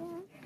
Ada aja.